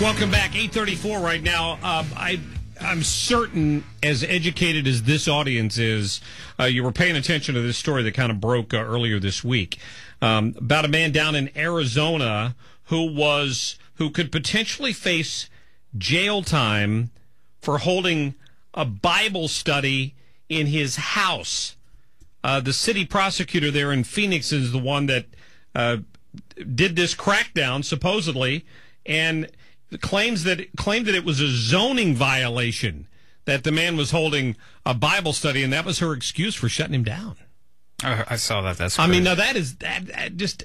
Welcome back. Eight thirty-four right now. Um, I I'm certain, as educated as this audience is, uh, you were paying attention to this story that kind of broke uh, earlier this week um, about a man down in Arizona who was who could potentially face jail time for holding a Bible study in his house. Uh, the city prosecutor there in Phoenix is the one that uh, did this crackdown, supposedly, and claims that claimed that it was a zoning violation that the man was holding a Bible study, and that was her excuse for shutting him down. Oh, I saw that. That's. I mean, now that is that, that just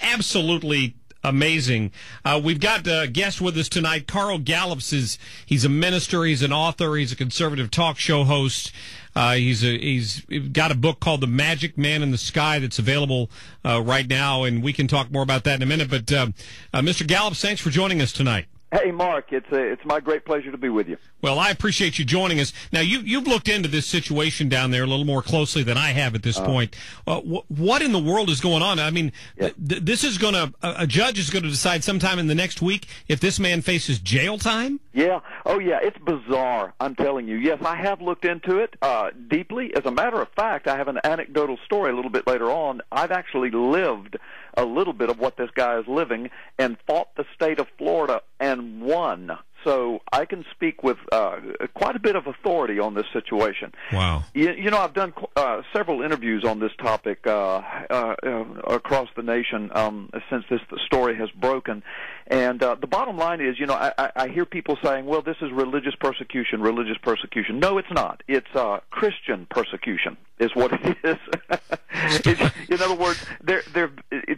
absolutely amazing. Uh, we've got a guest with us tonight. Carl Gallups is he's a minister, he's an author, he's a conservative talk show host. Uh, he's a, he's got a book called The Magic Man in the Sky that's available uh, right now, and we can talk more about that in a minute. But uh, uh, Mr. Gallups, thanks for joining us tonight. Hey, Mark, it's a, it's my great pleasure to be with you. Well, I appreciate you joining us. Now, you you've looked into this situation down there a little more closely than I have at this uh, point. Uh, wh- what in the world is going on? I mean, yeah. th- this is going to a judge is going to decide sometime in the next week if this man faces jail time. Yeah. Oh, yeah. It's bizarre. I'm telling you. Yes, I have looked into it uh, deeply. As a matter of fact, I have an anecdotal story a little bit later on. I've actually lived a little bit of what this guy is living and fought the state of Florida and won. So I can speak with uh, quite a bit of authority on this situation. Wow. You, you know, I've done uh, several interviews on this topic uh, uh, uh, across the nation um, since this story has broken. And uh, the bottom line is, you know, I, I hear people saying, well, this is religious persecution, religious persecution. No, it's not. It's uh, Christian persecution is what it is. in other words, there, there,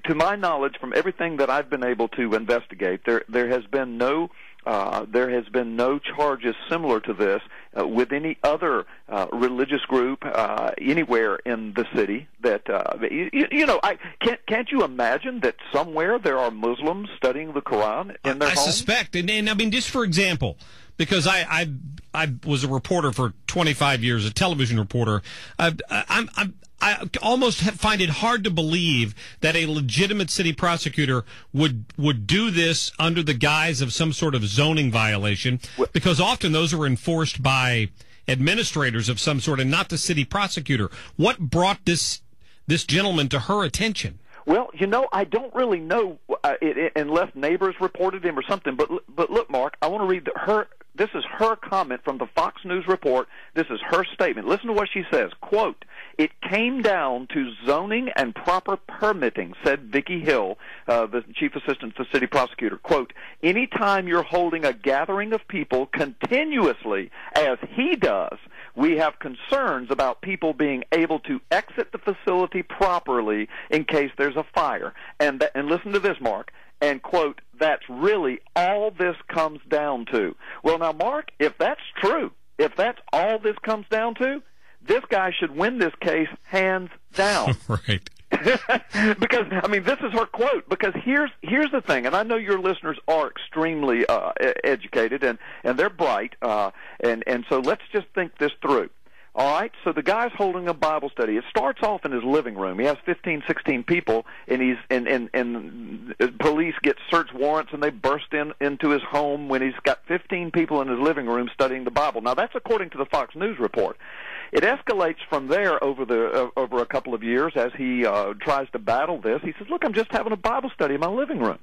to my knowledge, from everything that I've been able to investigate, there, there has been no uh, there has been no charges similar to this uh, with any other uh, religious group uh, anywhere in the city. That uh, you, you know, I can't can't you imagine that somewhere there are Muslims studying the Quran in their I homes? suspect, and, and I mean, just for example, because I, I I was a reporter for 25 years, a television reporter. I, I'm, I'm I almost find it hard to believe that a legitimate city prosecutor would would do this under the guise of some sort of zoning violation, because often those are enforced by administrators of some sort and not the city prosecutor. What brought this this gentleman to her attention? Well, you know, I don't really know uh, it, it, unless neighbors reported him or something. But but look, Mark, I want to read the, her. This is her comment from the Fox News report. This is her statement. Listen to what she says. Quote: It came down to zoning and proper permitting," said Vicki Hill, uh, the chief assistant to the city prosecutor. Quote: Anytime you're holding a gathering of people continuously, as he does we have concerns about people being able to exit the facility properly in case there's a fire. And th- and listen to this, Mark. And quote, that's really all this comes down to. Well, now, Mark, if that's true, if that's all this comes down to, this guy should win this case hands down. right. because I mean, this is her quote. Because here's here's the thing, and I know your listeners are extremely uh, educated and and they're bright, uh, and and so let's just think this through. All right, so the guy's holding a Bible study. It starts off in his living room. He has 15, 16 people, and he's and and and police get search warrants, and they burst in into his home when he's got 15 people in his living room studying the Bible. Now that's according to the Fox News report. It escalates from there over the uh, over a couple of years as he uh, tries to battle this. He says, "Look, I'm just having a Bible study in my living room."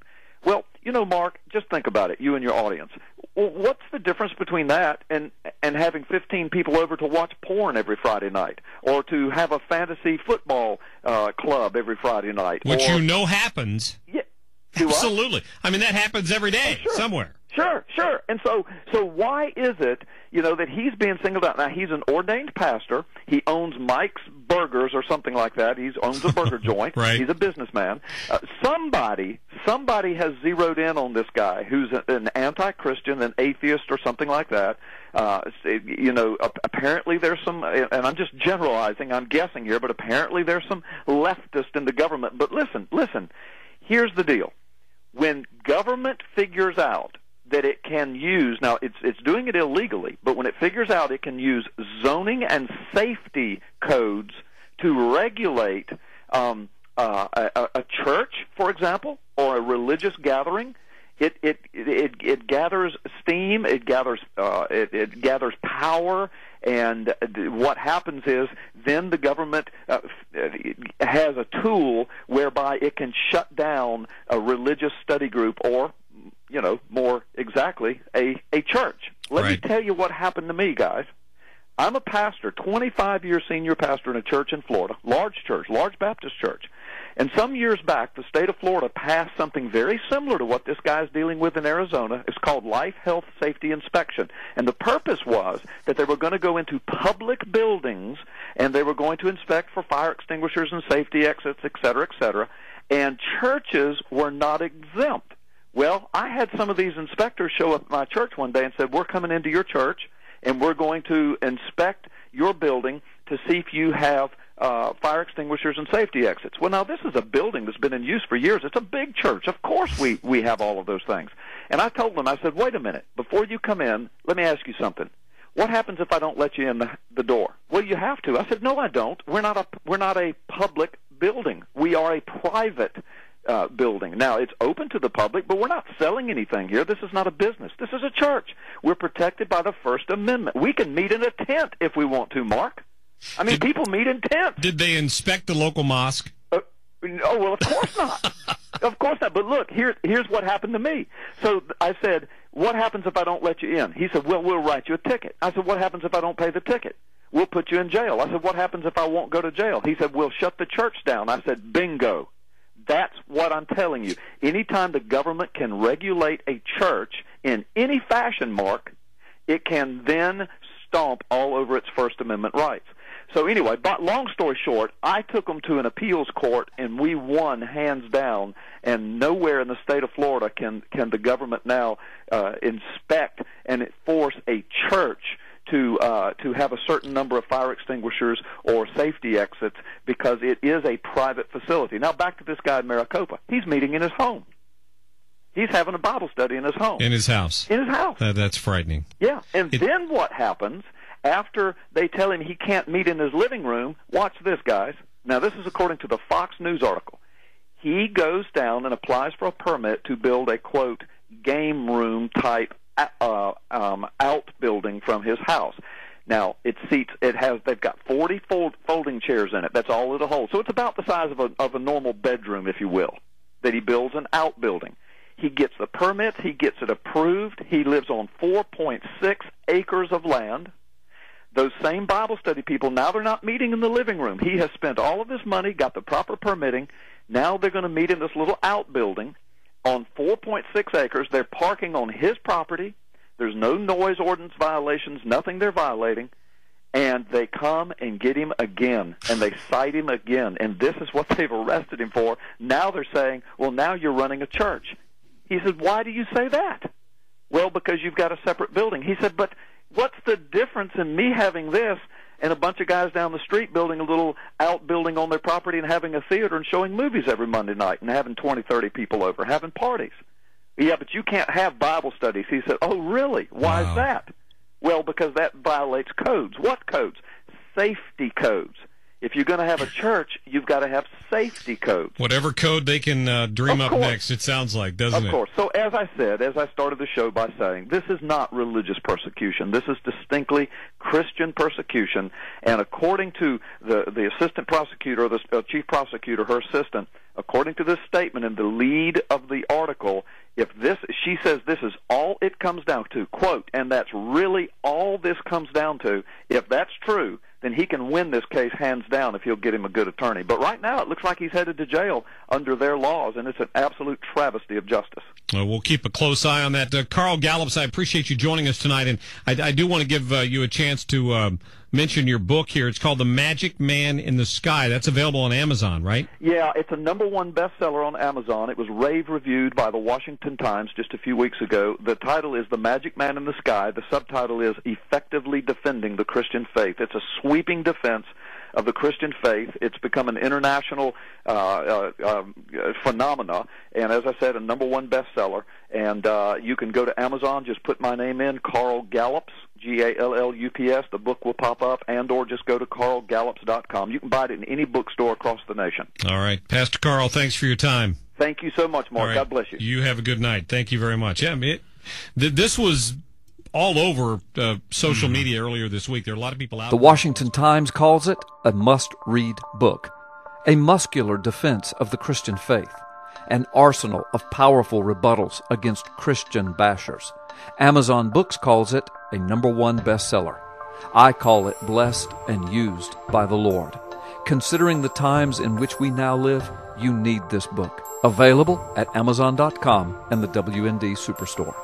Well, you know, Mark, just think about it, you and your audience. Well, what's the difference between that and and having 15 people over to watch porn every Friday night, or to have a fantasy football uh, club every Friday night, which or, you know happens? Yeah, absolutely. I mean, that happens every day oh, sure. somewhere. Sure, sure. And so, so why is it, you know, that he's being singled out? Now, he's an ordained pastor. He owns Mike's Burgers or something like that. He owns a burger joint. right. He's a businessman. Uh, somebody, somebody has zeroed in on this guy who's an anti-Christian, an atheist, or something like that. Uh, you know, apparently there's some, and I'm just generalizing. I'm guessing here, but apparently there's some leftist in the government. But listen, listen. Here's the deal when government figures out that it can use. Now it's it's doing it illegally but when it figures out it can use zoning and safety codes to regulate um, uh, a, a church for example or a religious gathering it it it, it gathers steam, it gathers uh, it, it gathers power, and what happens is then the government uh, has a tool whereby it can shut down a religious study group or you know more exactly a a church. Let right. me tell you what happened to me, guys. I'm a pastor, 25 year senior pastor in a church in Florida, large church, large Baptist church. And some years back, the state of Florida passed something very similar to what this guy is dealing with in Arizona. It's called Life Health Safety Inspection. And the purpose was that they were going to go into public buildings and they were going to inspect for fire extinguishers and safety exits, et cetera, et cetera. And churches were not exempt. Well, I had some of these inspectors show up at my church one day and said, We're coming into your church and we're going to inspect your building to see if you have uh, fire extinguishers and safety exits. Well, now this is a building that's been in use for years. It's a big church. Of course, we we have all of those things. And I told them, I said, wait a minute, before you come in, let me ask you something. What happens if I don't let you in the, the door? Well, you have to. I said, no, I don't. We're not a we're not a public building. We are a private uh, building. Now, it's open to the public, but we're not selling anything here. This is not a business. This is a church. We're protected by the First Amendment. We can meet in a tent if we want to, Mark. I mean, did, people meet in tents. Did they inspect the local mosque? Uh, oh well, of course not. of course not. But look, here, here's what happened to me. So I said, "What happens if I don't let you in?" He said, "Well, we'll write you a ticket." I said, "What happens if I don't pay the ticket?" We'll put you in jail. I said, "What happens if I won't go to jail?" He said, "We'll shut the church down." I said, "Bingo." That's what I'm telling you. Anytime the government can regulate a church in any fashion, Mark, it can then stomp all over its First Amendment rights. So anyway, but long story short, I took them to an appeals court and we won hands down. And nowhere in the state of Florida can can the government now uh, inspect and force a church to uh, to have a certain number of fire extinguishers or safety exits because it is a private facility. Now back to this guy in Maricopa. He's meeting in his home. He's having a Bible study in his home. In his house. In his house. Uh, that's frightening. Yeah, and it, then what happens after they tell him he can't meet in his living room? Watch this, guys. Now this is according to the Fox News article. He goes down and applies for a permit to build a quote game room type uh, um, outbuilding from his house. Now it seats. It has. They've got 40 fold, folding chairs in it. That's all it'll hold. So it's about the size of a of a normal bedroom, if you will. That he builds an outbuilding. He gets the permits. He gets it approved. He lives on 4.6 acres of land. Those same Bible study people now they're not meeting in the living room. He has spent all of his money, got the proper permitting. Now they're going to meet in this little outbuilding on 4.6 acres. They're parking on his property. There's no noise ordinance violations, nothing they're violating. And they come and get him again, and they cite him again. And this is what they've arrested him for. Now they're saying, well, now you're running a church. He said, why do you say that? Well, because you've got a separate building. He said, but what's the difference in me having this and a bunch of guys down the street building a little outbuilding on their property and having a theater and showing movies every Monday night and having twenty, thirty people over, having parties. Yeah, but you can't have Bible studies. He said, "Oh, really? Why wow. is that?" Well, because that violates codes. What codes? Safety codes if you're going to have a church, you've got to have safety codes. Whatever code they can uh, dream up next, it sounds like, doesn't it? Of course. So, as I said, as I started the show by saying, this is not religious persecution. This is distinctly Christian persecution. And according to the, the assistant prosecutor, the uh, chief prosecutor, her assistant, according to this statement in the lead of the article, if this, she says this is all it comes down to, quote, and that's really all this comes down to, if that's true, then he can win this case hands down if he'll get him a good attorney. But right now, it looks like he's headed to jail under their laws, and it's an absolute travesty of justice. Well, we'll keep a close eye on that. Uh, Carl Gallups, I appreciate you joining us tonight, and I, I do want to give uh, you a chance to uh, mention your book here. It's called The Magic Man in the Sky. That's available on Amazon, right? Yeah, it's a number one bestseller on Amazon. It was rave reviewed by the Washington Times just a few weeks ago. The title is The Magic Man in the Sky. The subtitle is Effectively Defending the Christian Faith. It's a sweeping defense of the Christian faith. It's become an international uh, uh, um, phenomena, and as I said, a number one bestseller. And uh, you can go to Amazon, just put my name in, Carl Gallups, G A L L U P S. The book will pop up, and or just go to carlgallups.com. You can buy it in any bookstore across the nation. All right, Pastor Carl, thanks for your time. Thank you so much, Mark. Right. God bless you. You have a good night. Thank you very much. Yeah, I mean, it, th- this was all over uh, social media earlier this week. There are a lot of people out. The Washington Times calls it a must read book, a muscular defense of the Christian faith, an arsenal of powerful rebuttals against Christian bashers. Amazon Books calls it a number one bestseller. I call it blessed and used by the Lord. Considering the times in which we now live, you need this book. Available at Amazon.com and the WND Superstore.